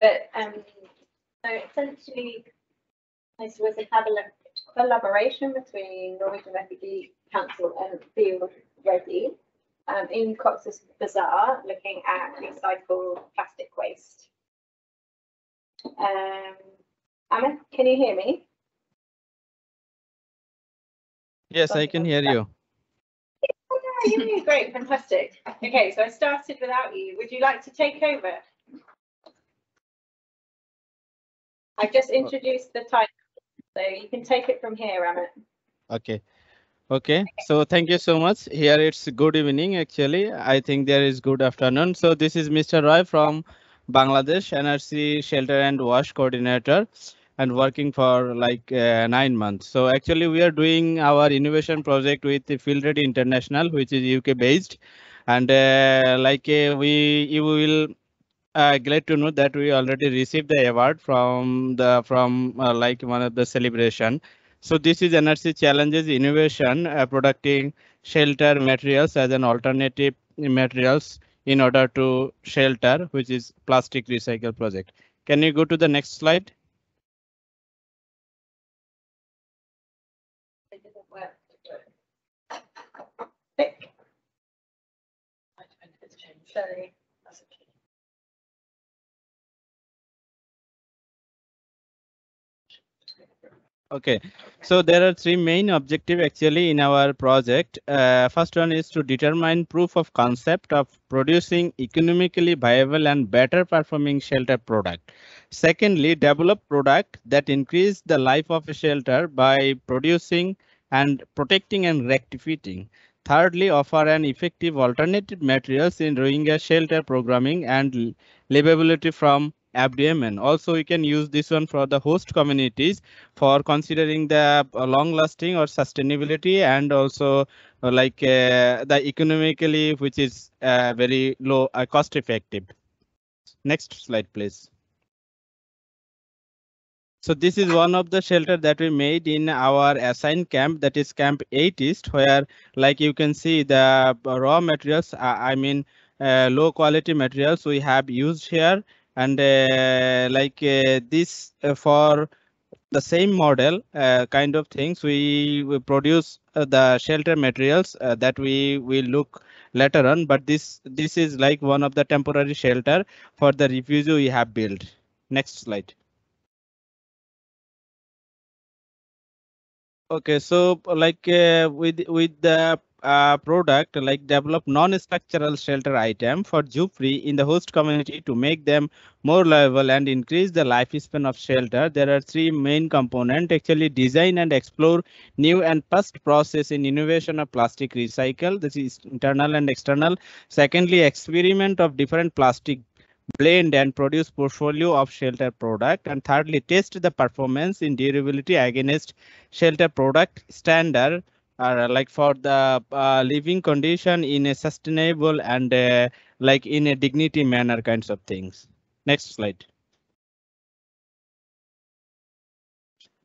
But um, so essentially, this was a collaboration between Norwegian Refugee Council and Field Ready um, in Cox's Bazar, looking at recycled plastic waste. Um, Amit, can you hear me? Yes, I can hear you. Yeah, you great, fantastic. Okay, so I started without you. Would you like to take over? I've just introduced the title, so you can take it from here, Amit. Okay. Okay, so thank you so much. Here it's good evening, actually. I think there is good afternoon. So this is Mr. Roy from Bangladesh NRC Shelter and Wash Coordinator and working for like uh, nine months. So actually we are doing our innovation project with the Field Ready International, which is UK based. And uh, like uh, we, you will uh, glad to know that we already received the award from the from uh, like one of the celebration. So this is NRC challenges innovation, uh, producing shelter materials as an alternative materials in order to shelter, which is plastic recycle project. Can you go to the next slide? Sorry. Okay, so there are three main objective actually in our project. Uh, first one is to determine proof of concept of producing economically viable and better performing shelter product. Secondly, develop product that increase the life of a shelter by producing and protecting and rectifying. Thirdly, offer an effective alternative materials in doing a shelter programming and livability from FDMN. Also, we can use this one for the host communities for considering the uh, long lasting or sustainability and also uh, like uh, the economically, which is uh, very low uh, cost effective. Next slide, please. So this is one of the shelter that we made in our assigned camp that is camp 8 east where like you can see the raw materials uh, I mean uh, low quality materials we have used here and uh, like uh, this uh, for the same model uh, kind of things we, we produce uh, the shelter materials uh, that we will look later on. But this this is like one of the temporary shelter for the refugee we have built. Next slide. Okay so like with with the product like develop non-structural shelter item for Jupri in the host community to make them more liable and increase the lifespan of shelter. There are three main components actually design and explore new and first process in innovation of plastic recycle. This is internal and external. Secondly, experiment of different plastic blend and produce portfolio of shelter product and thirdly test the performance in durability against shelter product standard uh, like for the uh, living condition in a sustainable and uh, like in a dignity manner kinds of things. Next slide.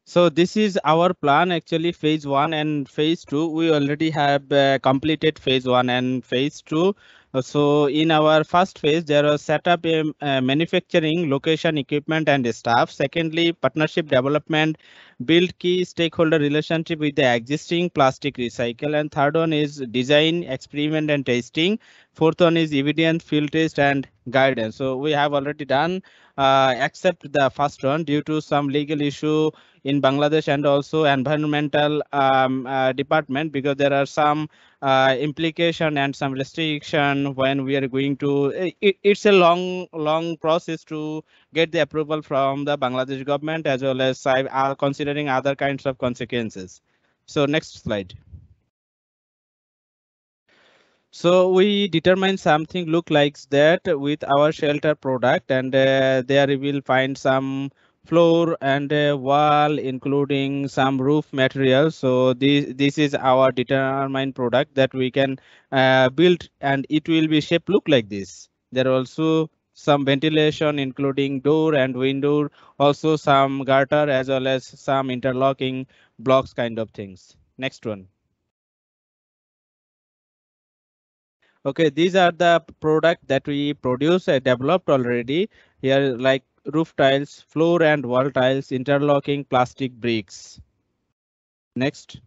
So this is our plan actually phase one and phase two. We already have uh, completed phase one and phase two. So in our first phase, there was set up a, a manufacturing location, equipment and staff. Secondly, partnership development, build key stakeholder relationship with the existing plastic recycle. And third one is design, experiment and testing. Fourth one is evidence, field test and guidance. So we have already done uh, except the first one due to some legal issue in Bangladesh and also environmental um, uh, department because there are some uh, implication and some restriction when we are going to it, it's a long long process to get the approval from the Bangladesh government as well as uh, considering other kinds of consequences. So next slide. So we determine something look like that with our shelter product and uh, there we will find some floor and a wall including some roof material. So this this is our determined product that we can uh, build and it will be shape look like this. There are also some ventilation including door and window also some gutter as well as some interlocking blocks kind of things. Next one. Okay these are the product that we produce uh, developed already. Here like roof tiles, floor and wall tiles, interlocking plastic bricks. Next.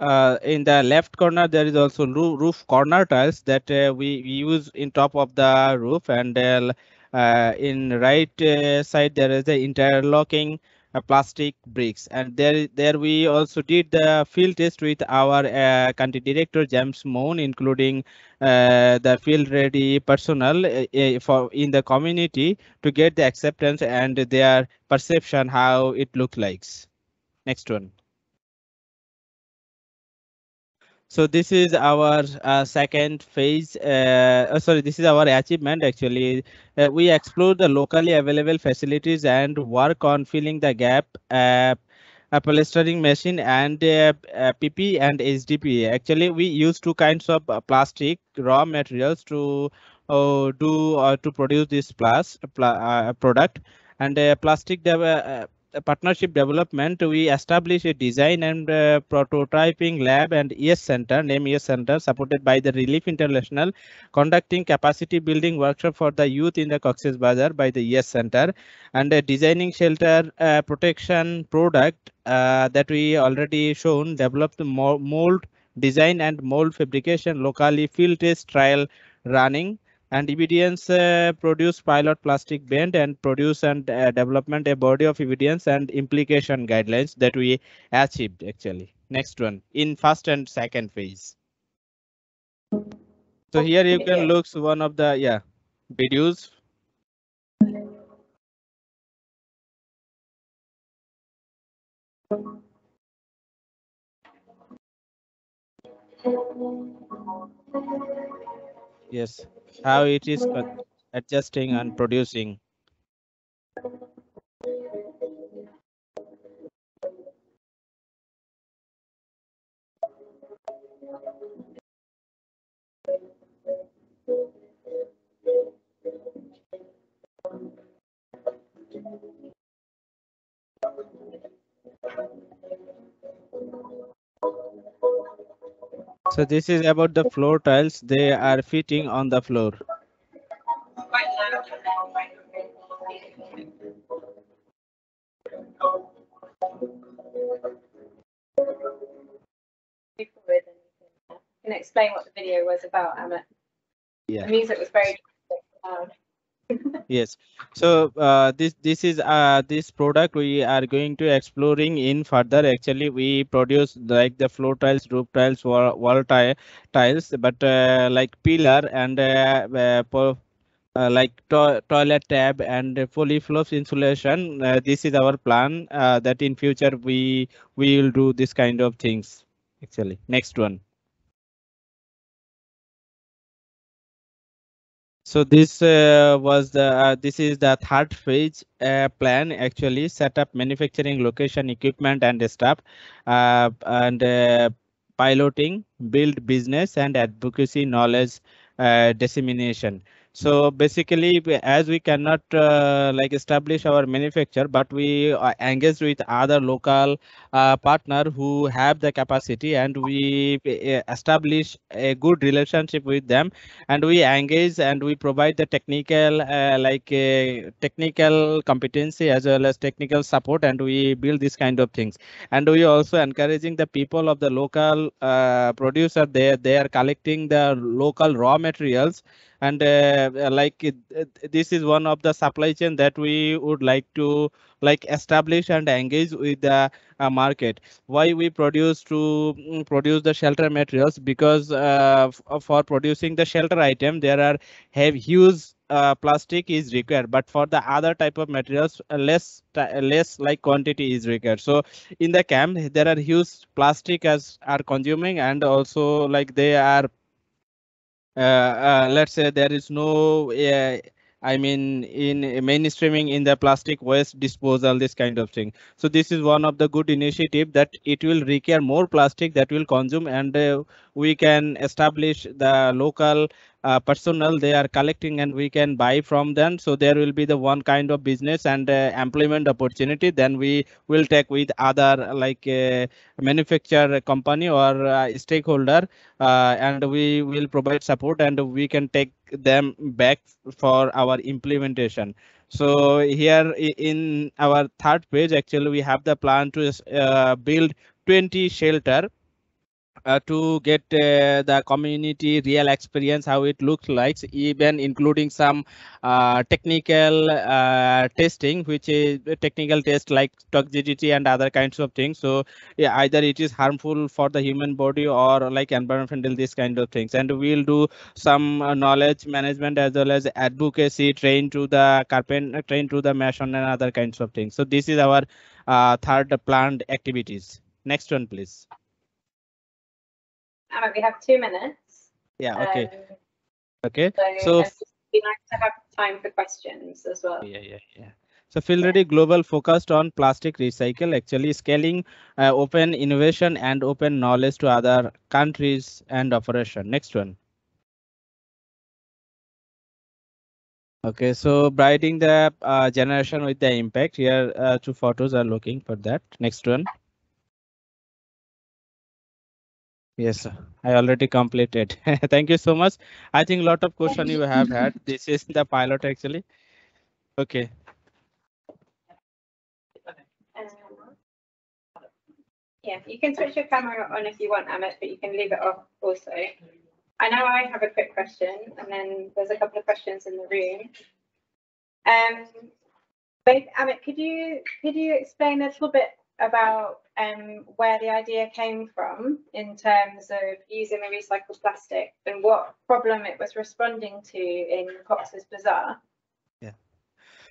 Uh, in the left corner, there is also roof, corner tiles that uh, we, we use in top of the roof and uh, uh, in right uh, side, there is the interlocking uh, plastic bricks. And there there we also did the field test with our uh, country director James Moon including uh, the field ready personnel uh, for in the community to get the acceptance and their perception how it looks like next one so this is our uh, second phase. Uh, oh, sorry, this is our achievement. Actually, uh, we explore the locally available facilities and work on filling the gap. Uh, a polystyrene machine and PP and HDPE. Actually, we use two kinds of uh, plastic raw materials to uh, do to produce this plus product and plastic partnership development, we establish a design and uh, prototyping lab and ES Center, name ES Center, supported by the Relief International, conducting capacity building workshop for the youth in the Cox's Bazar by the ES Center, and uh, designing shelter uh, protection product uh, that we already shown, developed mold design and mold fabrication locally, field test trial running and evidence uh, produce pilot plastic bend and produce and uh, development a body of evidence and implication guidelines that we achieved actually. Next one in first and second phase. So here you can look one of the yeah videos. Yes how it is adjusting and producing. So this is about the floor tiles. They are fitting on the floor. Can explain what the video was about, Amit. Yeah. The music was very loud yes. So uh, this this is uh, this product we are going to exploring in further. Actually we produce like the floor tiles roof tiles wall, wall tile, tiles but uh, like pillar and uh, uh, uh, like to toilet tab and fully flows insulation this is our plan that in future we we will do this kind of things actually. Next one So this uh, was the uh, this is the third phase uh, plan actually set up manufacturing location equipment and staff uh, and uh, piloting build business and advocacy knowledge uh, dissemination. So basically, as we cannot uh, like establish our manufacture, but we are engaged with other local uh, partner who have the capacity, and we uh, establish a good relationship with them, and we engage and we provide the technical uh, like uh, technical competency as well as technical support, and we build this kind of things. And we also encouraging the people of the local uh, producer. They they are collecting the local raw materials and uh, like this is one of the supply chain that we would like to like establish and engage with the uh, market. Why we produce to mm, produce the shelter materials? Because uh, for producing the shelter item there are have huge uh, plastic is required. But for the other type of materials uh, less less like quantity is required. So in the camp there are huge plastic as are consuming and also like they are uh, uh, let's say there is no uh, I mean, in mainstreaming in the plastic waste disposal, this kind of thing. So this is one of the good initiative that it will require more plastic that will consume and uh, we can establish the local uh, personnel they are collecting and we can buy from them. So there will be the one kind of business and uh, employment opportunity. Then we will take with other like uh, manufacturer company or uh, stakeholder uh, and we will provide support and we can take them back for our implementation. So here in our third page actually we have the plan to uh, build 20 shelter uh, to get uh, the community real experience how it looks like even including some uh, technical uh, testing which is technical test like toxicity and other kinds of things. So yeah, either it is harmful for the human body or like environmental these kind of things. And we'll do some uh, knowledge management as well as advocacy train to the carpenter train to the mason and other kinds of things. So this is our uh, third planned activities. Next one please We have two minutes. yeah okay um, okay So, So it'd be nice to have time for questions as well. Yeah, yeah, yeah. So Field Global focused on plastic recycle, actually scaling uh, open innovation and open knowledge to other countries and operation. Next one. Okay, so brightening the uh, generation with the impact here, uh, two photos are looking for that. Next one. Yes. I already completed. Thank you so much. I think a lot of question you have had. This is the pilot actually. Okay. Yeah, you can switch your camera on if you want, Amit, but you can leave it off also. I know I have a quick question and then there's a couple of questions in the room. Um, Amit, could you, could you explain a little bit about um, where the idea came from in terms of using the recycled plastic and what problem it was responding to in Cox's Bazar? Yeah.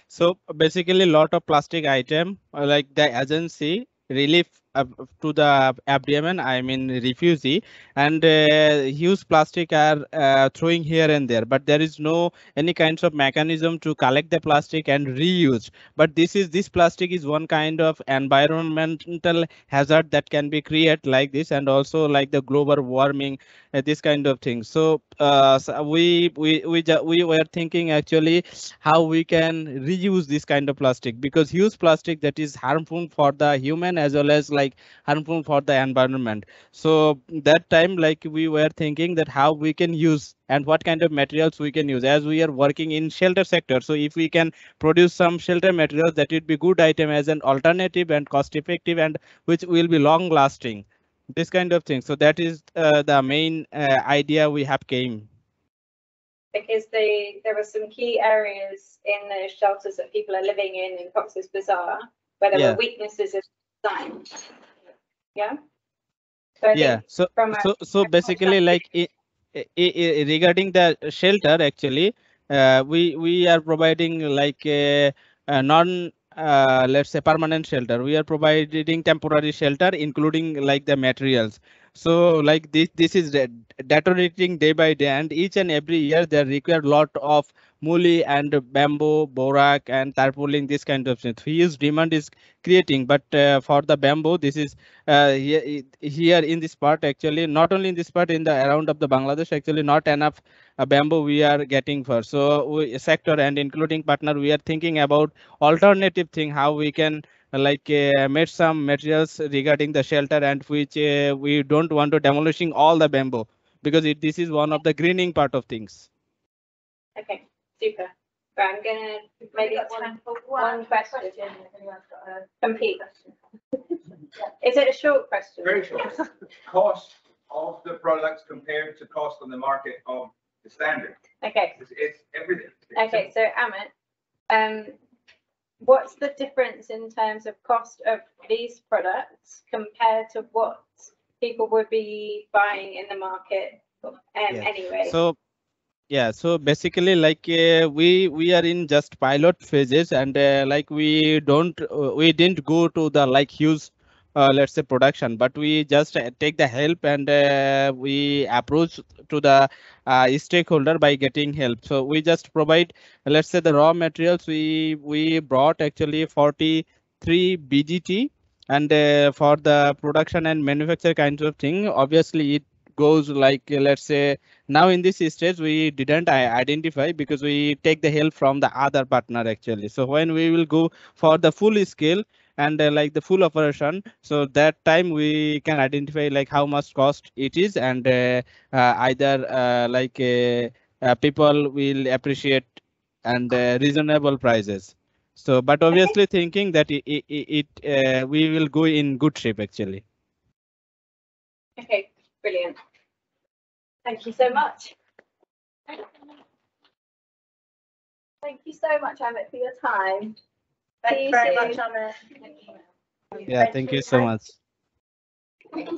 So basically, a lot of plastic item uh, like the agency relief to the FDMN, I mean refugee, and uh, huge plastic are uh, throwing here and there, but there is no any kinds of mechanism to collect the plastic and reuse. But this is this plastic is one kind of environmental hazard that can be created like this, and also like the global warming, uh, this kind of thing. So, uh, so we we we we were thinking actually how we can reuse this kind of plastic because huge plastic that is harmful for the human as well as like harmful for the environment. So that time like we were thinking that how we can use and what kind of materials we can use. As we are working in shelter sector so if we can produce some shelter materials that would be good item as an alternative and cost effective and which will be long lasting. This kind of thing. So that is uh, the main uh, idea we have came. Because they there were some key areas in the shelters that people are living in in Cox's Bazar where there Yeah. were weaknesses of Yeah. So yeah so so so basically like i- i- i- regarding the shelter actually uh, we we are providing like a, a non uh, let's say permanent shelter. We are providing temporary shelter including like the materials. So like this this is de- deteriorating day by day and each and every year they require lot of muli and bamboo borak and tarpaulin this kind of things. Huge demand is creating but uh, for the bamboo this is uh, here, here in this part actually not only in this part in the around of the bangladesh actually not enough uh, bamboo we are getting for. So we, sector and including partner we are thinking about alternative thing how we can like uh, make some materials regarding the shelter and which uh, we don't want to demolishing all the bamboo because it, this is one of the greening part of things. Okay, super. Right, I'm gonna maybe one, one question. Compete. Is it a short question? Very short. Cost of the products compared to cost on the market of the standard. Okay, It's, it's everything. okay, so Amit, um, what's the difference in terms of cost of these products compared to what people would be buying in the market um, Yeah. anyway? so yeah so basically like uh, we we are in just pilot phases and uh, like we don't uh, we didn't go to the like huge uh, let's say production but we just uh, take the help and uh, we approach to the stakeholder by getting help. So we just provide let's say the raw materials. We we brought actually 43 bgt and for the production and manufacture kinds of thing. Obviously it goes like uh, let's say now in this stage we didn't identify because we take the help from the other partner actually. So when we will go for the full scale and uh, like the full operation so that time we can identify like how much cost it is and uh, uh, either uh, like uh, uh, people will appreciate and uh, reasonable prices. So but obviously thinking that it, it, it uh, we will go in good shape actually. Okay, brilliant. Thank you so much. Thank you so much, Amit, for your time. Thank you you very soon. much, Amit. yeah thank you so much Thanks.